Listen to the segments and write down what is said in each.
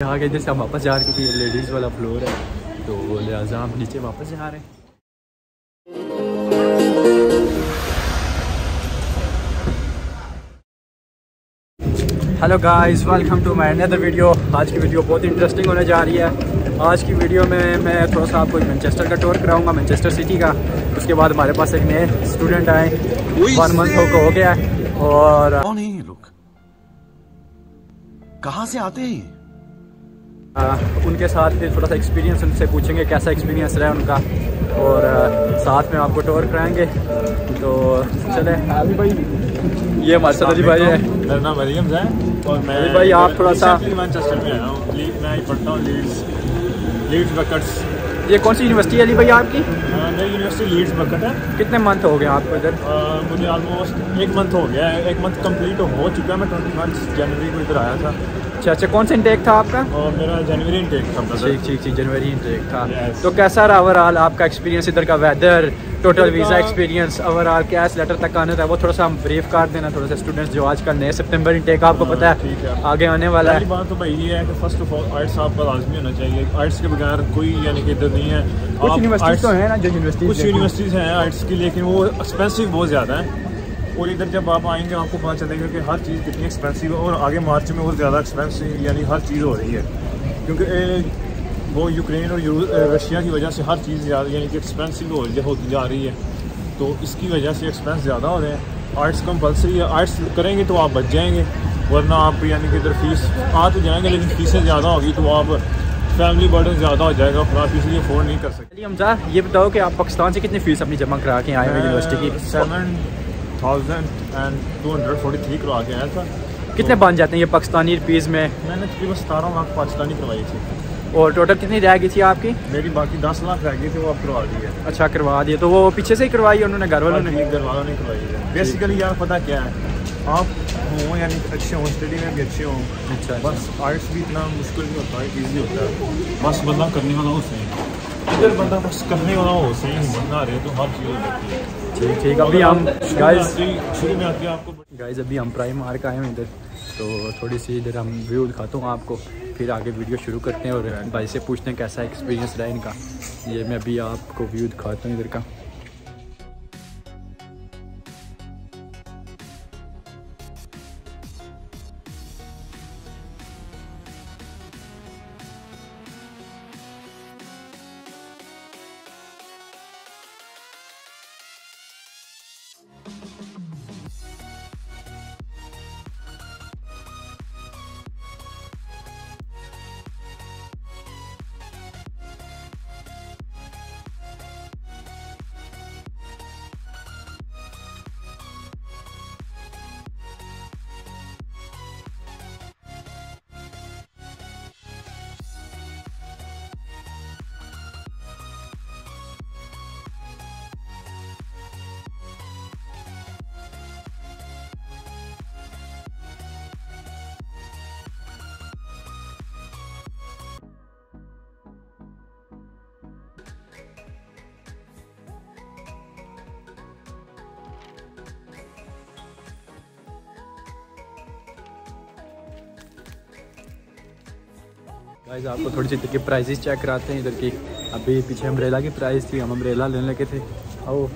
यहाँ के जैसे हम वापस जा रहे हैं क्योंकि लेडीज़ वाला फ्लोर है तो लिहाजा हम नीचे वापस जा रहे हैं। Hello guys welcome to my another video आज की वीडियो बहुत इंटरेस्टिंग होने जा रही है। आज की वीडियो में मैं थोड़ा सा आपको मैनचेस्टर का टूर कराऊँगा मैनचेस्टर सिटी का। उसके बाद हमारे पास एक नए स्टूडेंट आए। वन मंथ हो हो गया और कौन है ये लोग? कहाँ से आते हैं आ, उनके साथ फिर थोड़ा सा एक्सपीरियंस उनसे पूछेंगे कैसा एक्सपीरियंस रहा उनका। और आ, साथ में आपको टूर कराएँगे। तो चले। भाई ये हमारे साथ अली भाई है। मेरा नाम मरियम है और मैं अली भाई, आप थोड़ा सा- मैनचेस्टर में आया हूँ। मैं पढ़ता हूँ लीड्स लीड्स बकट्स ये कौन सी यूनिवर्सिटी है अली भाई आपकी? नई यूनिवर्सिटी लीड्स बकट है। कितने मंथ हो गए आपको इधर? मुझे ऑलमोस्ट एक मंथ हो गया है। एक मंथ कंप्लीट हो चुका है। मैं ट्वेंटी वन जनवरी को इधर आया था। अच्छा अच्छा कौन सा इंटेक था आपका? और मेरा जनवरी इंटेक था। ठीक ठीक ठीक जनवरी इंटेक था। Yes. तो कैसा रहा ओवरऑल आपका एक्सपीरियंस इधर का weather total visa experience overall क्या इस लेटर तक आने था वो थोड़ा सा हम ब्रीफ कर देना थोड़ा सा स्टूडेंट्स जो आजकल नए सितंबर इंटेक आपको हाँ, पता है है। आगे आने वाला है। बात तो भाई ये है कि फ़र्स्ट ऑफ़ ऑल आर्ट्स आपका लाजमी होना चाहिए। आर्ट्स के बगैर कोई यानी कि इधर नहीं है। कुछ यूनिवर्सिटीज तो हैं ना जो यूनिवर्सिटी कुछ यूनिवर्सिटीज़ हैं आर्ट्स की लेकिन वो एक्सपेंसिव बहुत ज़्यादा है। और इधर जब आप आएँगे आपको पता चलेगा कि हर चीज़ कितनी एक्सपेंसिव है और आगे मार्च में और ज़्यादा एक्सपेंसिव यानी हर चीज़ हो रही है। क्योंकि वो यूक्रेन और रशिया की वजह से हर चीज़ ज़्यादा यानी कि एक्सपेंसिव हो होती जा रही है। तो इसकी वजह से एक्सपेंस ज़्यादा हो रहे हैं। आर्ट्स कंपलसरी है। आर्ट्स करेंगे तो आप बच जाएँगे वरना आप यानी कि इधर फ़ीस आ तो जाएँगे लेकिन फीसें ज़्यादा होगी तो आप फैमिली बर्डन ज़्यादा हो जाएगा फिर आप इसलिए अफोर्ड नहीं कर सकते। हमजा ये बताओ कि आप पाकिस्तान से कितनी फ़ीस अपनी जमा करा के आए हुए यूनिवर्सिटी की? Seven thousand and two hundred forty three करवा के आया था। कितने बन जाते हैं ये पाकिस्तानी रुपीज़ में? मैंने तकरीबन सतारह लाख पाकिस्तानी करवाई थी। और टोटल कितनी रह गई थी आपकी? मेरी बाकी दस लाख रह गई थी वो आप करवा दी है। अच्छा करवा दिए तो वो पीछे से ही करवाई है उन्होंने घर वालों ने? घर वालों ने करवाई है। बेसिकली यार पता क्या है? आप हों यानी अच्छे हों स्टडी में भी अच्छे हों अच्छा अच्छा। बस आर्ट्स भी इतना मुश्किल नहीं होता है ईजी होता है। बस बंदा करने वाला हो सही। अगर बंदा बस करने वाला हो सही ना रहे तो हर चीज़ हो जाती है। ठीक ठीक अभी हम गाइस शुरू में आते आपको गाइस अभी हम प्राइम मार्क आए हैं इधर। तो थोड़ी सी इधर हम व्यू दिखाता हूँ आपको, फिर आगे वीडियो शुरू करते हैं और भाई से पूछते हैं कैसा एक्सपीरियंस रहा इनका। ये मैं अभी आपको व्यू दिखाता हूँ इधर का। गाइस आपको थोड़ी सी की प्राइसेस चेक कराते हैं। इधर की अभी पीछे अम्ब्रेला की प्राइस थी हम अम्ब्रेला लेने लगे थे। आओ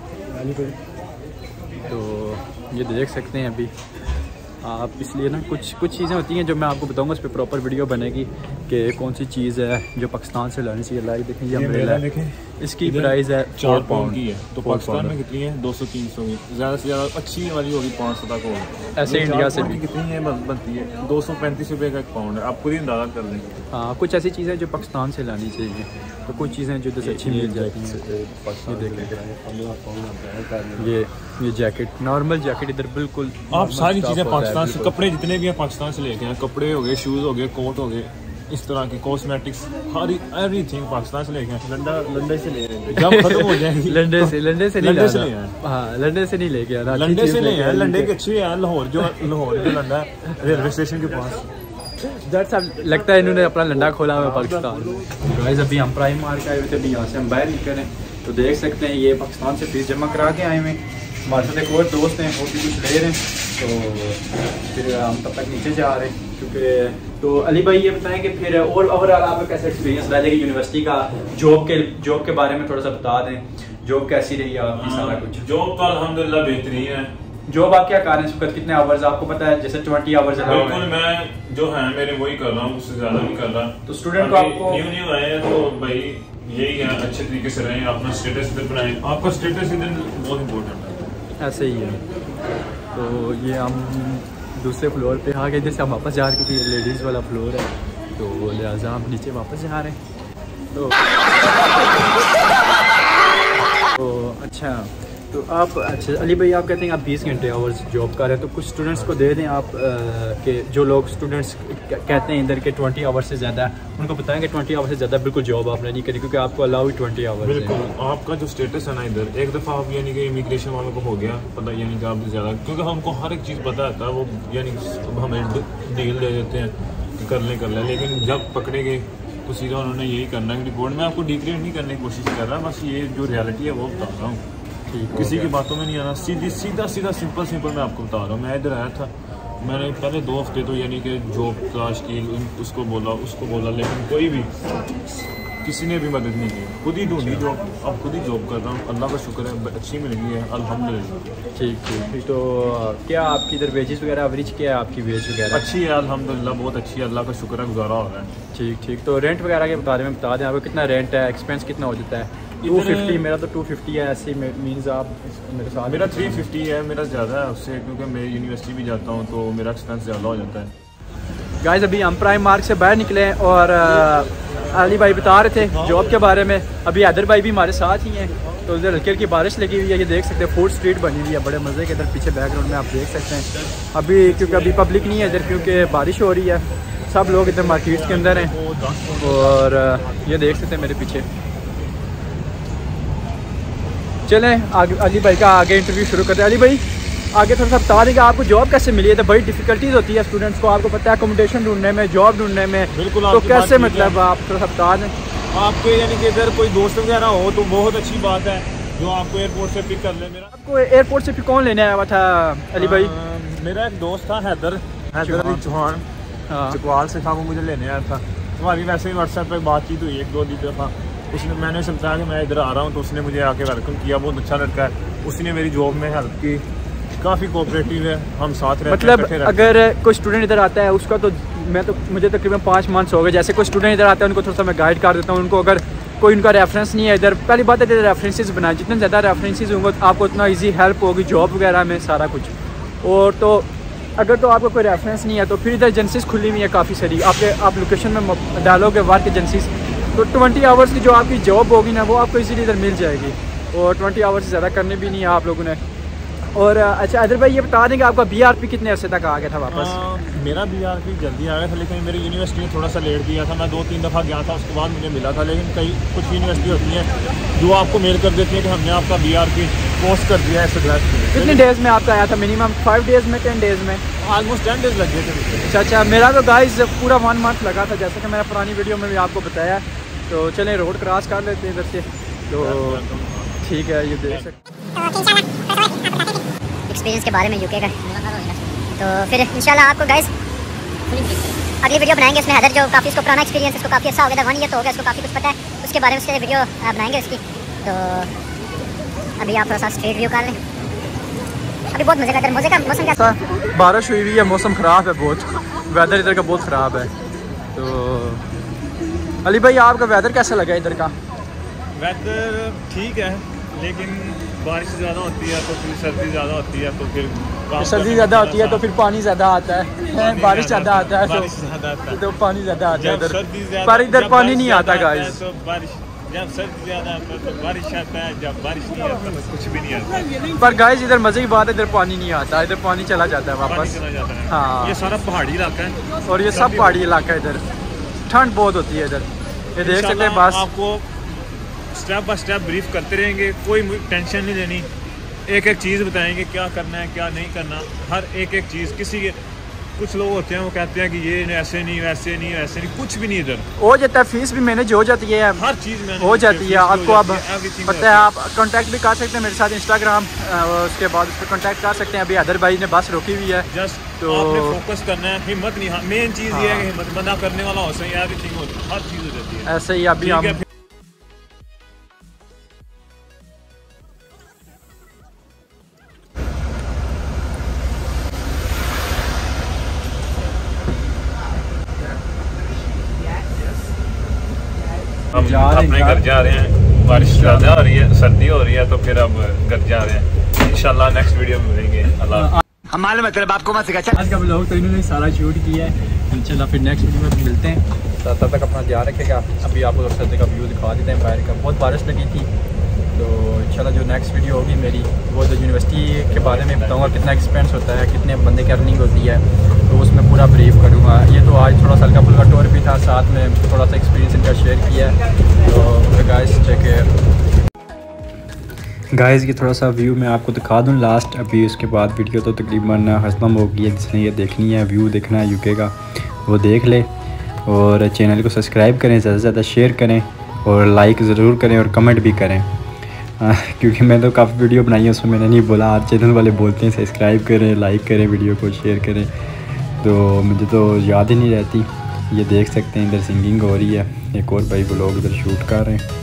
तो ये देख सकते हैं अभी। आप इसलिए ना कुछ कुछ चीज़ें होती हैं जो मैं आपको बताऊँगा उस पर प्रॉपर वीडियो बनेगी कि कौन सी चीज़ है जो पाकिस्तान से लानी चाहिए। लाइक देखें ये ये अम्ब्रेला देखें। इसकी प्राइस है चार पाउंड की है। तो पाकिस्तान में कितनी है? दो सौ तीन सौ की। ज़्यादा से ज़्यादा अच्छी वाली होगी पाँच सौ तक होगी ऐसे इंडिया से भी। कितनी है? बनती है। दो सौ पैंतीस रुपये का एक पाउंड है। आप खुद ही अंदाज़ा कर लेंगे हाँ कुछ ऐसी चीज़ें जो पाकिस्तान से लानी चाहिए। तो कुछ चीज़ें जो इधर से अच्छी मिल जाती हैं। ये ये ये जैकेट नॉर्मल जैकेट इधर बिल्कुल आप सारी चीज़ें पाकिस्तान से कपड़े जितने भी हैं पाकिस्तान से लेके हैं कपड़े हो गए शूज़ हो गए कोट हो गए इस तरह की कॉस्मेटिक्स हर एवरी थिंग पाकिस्तान से लेके आए। लंडे से ले रहे हैं। जब खत्म हो जाएगी। लंडे से लंडे से नहीं से आए। हाँ लंडे से नहीं लेके अच्छी लंडे से ले लेके आए। के। अच्छे हैं लाहौर जो लाहौर जो लंडा रेलवे स्टेशन के पास। लगता है इन्होंने अपना लंडा खोला हुआ पाकिस्तान। गाइस अभी हम प्राइम मार्क आए हुए थे अभी यहाँ से हम बाहर निकल रहे हैं। तो देख सकते हैं ये पाकिस्तान से फ़ीस जमा करा के आए हुए हैं। हमारे साथ एक और दोस्त हैं वो भी कुछ ले रहे हैं। तो फिर हम तब तक नीचे जा रहे हैं क्योंकि तो अली भाई ये बताएँ कि फिर और ओवरऑल आपका कैसा एक्सपीरियंस रहा? है यूनिवर्सिटी का जॉब के जॉब के बारे में थोड़ा सा बता दें। जॉब कैसी रही है आपकी सारा कुछ। जॉब तो अल्हम्दुलिल्लाह बेहतरीन है। जॉब आप क्या कर रहे हैं? इस वक्त कितने आवर्स आपको पता है? जैसे ट्वेंटी आवर्स बिल्कुल मैं जो है मेरे वही कर रहा हूँ उससे ज़्यादा नहीं कर रहा। तो स्टूडेंट को आपको न्यू न्यू आए हैं तो भाई यही है अच्छे तरीके से रहें अपना स्टेटस इधर बनाएँ। आपका स्टेटस इधर बहुत इंपॉर्टेंट है। ऐसे ही है। तो ये हम दूसरे फ्लोर पे आ गए, जैसे हम वापस जा रहे हैं, क्योंकि लेडीज़ वाला फ्लोर है तो लिहाजा हम नीचे वापस जा रहे हैं। तो तो अच्छा तो आप अच्छा अली भाई, आप कहते हैं आप 20 घंटे आवर्स जॉब कर रहे हैं तो कुछ स्टूडेंट्स को दे दें आप के जो लोग स्टूडेंट्स कहते हैं इधर के 20 आवर्स से ज़्यादा, उनको बताएँ कि 20 आवर्स से ज़्यादा बिल्कुल जॉब आपने नहीं करी, क्योंकि आपको अलाउ ही ट्वेंटी आवर्स बिल्कुल, आपका जो स्टेटस है ना इधर, एक दफ़ा आप यानी कि इमिग्रेशन वालों को हो गया, पता यानी कि आप ज़्यादा, क्योंकि हमको हर एक चीज़ पता रहता है, वो यानी हमें डील दे देते हैं कि कर लें कर लें, लेकिन जब पकड़े गए तो सीधा उन्होंने यही करना है रिपोर्ट में आपको डिक्लेयर नहीं करने की कोशिश कर रहा, बस ये जो रियलिटी है, वो बता रहा हूँ। किसी की बातों में नहीं आना। सीधी सीधा सीधा सिंपल सिंपल मैं आपको बता रहा हूँ। मैं इधर आया था। मैंने पहले दो हफ़्ते तो यानी कि जॉब तलाश की उसको बोला उसको बोला लेकिन कोई भी किसी ने भी मदद नहीं की। खुद ही ढूंढी जॉब अब खुद ही जॉब कर रहा हूँ। अल्लाह का शुक्र है अच्छी मिल गई है। अल्हम्दुलिल्लाह ठीक ठीक। तो क्या आपकी इधर वेजेस वगैरह एवरेज क्या है आपकी वेज वगैरह? अच्छी है अल्हम्दुलिल्लाह बहुत अच्छी है। अल्लाह का शुक्र है गुजारा हो रहा है। ठीक ठीक। तो रेंट वगैरह के बारे में बता दें। आपको कितना रेंट है? एक्सपेंस कितना हो जाता है? टू फिफ्टी मेरा तो टू फिफ्टी है ऐसे मीन्स आप मेरे साथ मेरा थ्री फिफ्टी है मेरा ज़्यादा है उससे क्योंकि मैं यूनिवर्सिटी भी जाता हूँ तो मेरा एक्सपेंस ज़्यादा हो जाता है। गाइज़ अभी हम प्राइम मार्क से बाहर निकले हैं और अली भाई बता रहे थे जॉब के बारे में। अभी हैदर भाई भी हमारे साथ ही हैं तो इधर हल्की हल्की बारिश लगी हुई है ये देख सकते हैं फ़ूड स्ट्रीट बनी हुई है बड़े मज़े के इधर पीछे बैकग्राउंड में आप देख सकते हैं। अभी क्योंकि अभी पब्लिक नहीं है इधर क्योंकि बारिश हो रही है। सब लोग इधर मार्केट के अंदर हैं और ये देख सकते हैं मेरे पीछे। चलें। आगे अली भाई का आगे इंटरव्यू शुरू करते हैं। अली भाई आगे थोड़ा सा बता देंगे आपको जॉब कैसे मिली है? तो बड़ी डिफिकल्टीज होती है स्टूडेंट्स को। आपको पता है अकोमोडेशन ढूँढने में जॉब ढूँढने में। बिल्कुल तो कैसे मतलब आप थोड़ा सा बता दें? आपके यानी कि इधर कोई दोस्त वगैरह हो तो बहुत अच्छी बात है जो आपको एयरपोर्ट से पिक कर ले। मेरा आपको एयरपोर्ट से फिर कौन लेने आया हुआ था अली भाई? मेरा एक दोस्त था हैदर। हैदर अली चौहान। हाँ। चकवाल से था वो मुझे लेने आया था। हमारी वैसे ही व्हाट्सएप पे बातचीत हुई एक दो दिन दफ़ा उसने मैंने समझाया कि मैं इधर आ रहा हूँ तो उसने मुझे आके वेलकम किया। बहुत अच्छा लड़का है। उसने मेरी जॉब में हेल्प की। काफ़ी कोऑपरेटिव है। हम साथ रहते मतलब अगर कोई स्टूडेंट इधर आता है उसका तो मैं तो मुझे तकरीबन पाँच मंथ्स हो गए। जैसे कोई स्टूडेंट इधर आता है उनको थोड़ा सा मैं गाइड कर देता हूँ। उनको अगर कोई उनका रेफरेंस नहीं है इधर पहली बात है इधर रेफरेंसेस बनाए। जितने ज़्यादा रेफरेंसेज होंगे तो आपको उतना ईजी हेल्प होगी जॉब वगैरह में सारा कुछ। और तो अगर तो आपको कोई रेफरेंस नहीं है तो फिर इधर एजेंसीज खुली हुई है काफ़ी सारी। आपके आप लोकेशन में डालोगे वर्क एजेंसीज तो ट्वेंटी आवर्स की जो आपकी जॉब होगी ना वो आपको इजीली इधर मिल जाएगी। और ट्वेंटी आवर्स से ज़्यादा करने भी नहीं है आप लोगों ने। और अच्छा अदर भाई ये बता देंगे आपका बीआरपी कितने अर्से तक आ गया था वापस? आ, मेरा बीआरपी जल्दी आ गया था लेकिन मेरी यूनिवर्सिटी ने थोड़ा सा लेट दिया था। मैं दो तीन दफ़ा गया था उसके बाद मुझे मिला था लेकिन कई कुछ यूनिवर्सिटी होती हैं जो आपको मेल कर देती है कि हमने आपका बीआरपी पोस्ट कर दिया है इस कितने डेज़ में आपका आया था? मिनिमम फाइव डेज़ में टेन डेज़ में? ऑलमोस्ट टेन डेज़ लग गए थे। अच्छा अच्छा मेरा तो गाइज़ पूरा वन मंथ लगा था जैसे कि मैंने पुरानी वीडियो में भी आपको बताया। तो चलें रोड क्रॉस कर लेते हैं इधर से। तो ठीक है ये देख सकते एक्सपीरियंस के बारे में यूके का तो फिर इंशाल्लाह आपको गाइस अगली वीडियो बनाएँगे इसमें हैदर जो काफ़ी इसको पुराना एक्सपीरियंस इसको काफ़ी अच्छा हो गया था तो हो गया इसको काफ़ी कुछ पता है। उसके बारे में उसके वीडियो बनाएँगे उसकी। तो अभी आप थोड़ा सा स्ट्रेट व्यू कर लें। अभी बहुत मज़े का मज़े का मौसम क्या? बारिश हुई हुई है मौसम ख़राब है बहुत। वेदर इधर का बहुत ख़राब है। तो अली भाई आपका वेदर कैसा लगा इधर का? वेदर ठीक है लेकिन बारिश ज़्यादा होती है तो फिर सर्दी ज़्यादा होती है तो फिर सर्दी ज़्यादा होती है तो फिर पानी ज़्यादा आता है। बारिश ज़्यादा आता है तो, तो पानी ज़्यादा आता है इधर। पर इधर पानी नहीं आता गाइस तो बारिश जब सर्दी ज़्यादा आता है तो बारिश आता है जब बारिश नहीं आता तो कुछ भी नहीं आता। पर गाइस इधर मज़े की बात है इधर पानी नहीं आता इधर पानी चला जाता है वापस। हाँ। ये सारा पहाड़ी इलाका है। और ये सब पहाड़ी इलाका है इधर। ठंड बहुत होती है इधर। ये देख सकते हैं बस। आपको स्टेप बाय स्टेप ब्रीफ करते रहेंगे कोई टेंशन नहीं लेनी। एक एक चीज़ बताएँगे क्या करना है क्या नहीं करना। हर एक एक चीज़ किसी के कुछ लोग होते हैं वो कहते हैं कि ये ऐसे नहीं वैसे नहीं वैसे नहीं कुछ भी नहीं इधर। हो जाता है फ़ीस भी मैनेज हो जाती है। हर चीज़ में हो जाती है। आपको अब पता है आप कांटेक्ट भी कर सकते हैं मेरे साथ इंस्टाग्राम उसके बाद उस पर कॉन्टैक्ट कर सकते हैं। अभी अदर भाई ने बस रोकी हुई है। जस्ट तो आपने फोकस करना है हिम्मत नहीं हाँ मेन चीज़ ये है कि हाँ। हिम्मत बंदा करने वाला हो सही एवरीथिंग हो हर चीज़ हो जाती है। ऐसे ही अभी ठीक हम है, हैं, अपने घर जा रहे हैं बारिश ज़्यादा हो रही है सर्दी हो रही है तो फिर अब घर जा रहे हैं। इंशाल्लाह नेक्स्ट वीडियो में मिलेंगे। अल्लाह हम मालूम है तेरे बाप को मत सिखा आज का ब्लॉग तो इन्होंने सारा शूट किया है। इंशाल्लाह फिर नेक्स्ट वीडियो में मिलते हैं। तब तक अपना ध्यान रखेगा अभी आपको सर्दी का व्यू दिखा देते हैं। बाहर का बहुत बारिश लगी थी। तो इंशाल्लाह जो नेक्स्ट वीडियो होगी मेरी वो तो यूनिवर्सिटी के बारे में बताऊँगा कितना एक्सपेंस होता है कितने बंदे की अर्निंग होती है। तो उसमें पूरा ब्रीफ करूँगा। ये तो आज थोड़ा सा हल्का फुल्का टूर भी था साथ में थोड़ा सा एक्सपीरियंस इनका शेयर किया है। तो गाइस चेक गाइस ये थोड़ा सा व्यू मैं आपको दिखा दूँ। लास्ट अभी उसके बाद वीडियो तो तकरीबन ख़त्म हो गई है, जिसने ये देखनी है व्यू देखना है यूके का, वो देख ले। और चैनल को सब्सक्राइब करें, ज़्यादा से ज़्यादा शेयर करें और लाइक ज़रूर करें और कमेंट भी करें। क्योंकि मैं तो काफ़ी वीडियो बनाई है, उसमें मैंने नहीं बोला, हर चैनल वाले बोलते हैं सब्सक्राइब करें लाइक करें वीडियो को शेयर करें। तो मुझे तो याद ही नहीं रहती। ये देख सकते हैं, इधर सिंगिंग हो रही है, एक और भाई ब्लॉग लोग इधर शूट कर रहे हैं।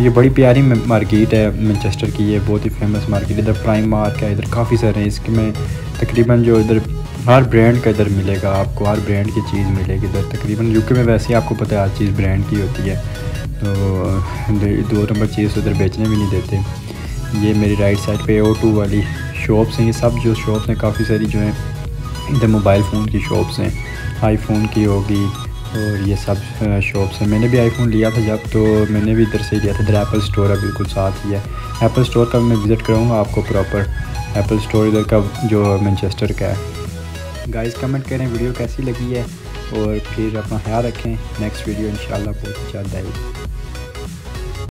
ये बड़ी प्यारी मार्केट है मैनचेस्टर की, ये बहुत ही फ़ेमस मार्केट इधर प्राइम मार्क है, इधर काफ़ी सारे हैं। इसके में तकरीबन जो इधर हर ब्रांड का इधर मिलेगा आपको, हर ब्रांड की चीज़ मिलेगी इधर। तकरीबन यूके में वैसे ही आपको पता है हर चीज़ ब्रांड की होती है। तो दो नंबर चीज़ उधर बेचने भी नहीं देते। ये मेरी राइट साइड पे ओ टू वाली शॉप्स हैं। ये सब जो शॉप्स हैं, काफ़ी सारी जो हैं, इधर मोबाइल फ़ोन की शॉप्स हैं। आईफोन की होगी और ये सब शॉप से मैंने भी आईफोन लिया था जब तो मैंने भी इधर से ही लिया था। इधर एप्पल स्टोर है, बिल्कुल साथ ही है। एप्पल स्टोर का मैं विज़िट करूँगा आपको प्रॉपर एप्पल स्टोर इधर का जो मैनचेस्टर का है। गाइस कमेंट करें वीडियो कैसी लगी है? और फिर अपना ख्याल रखें। नेक्स्ट वीडियो इन बहुत जल्द आएगी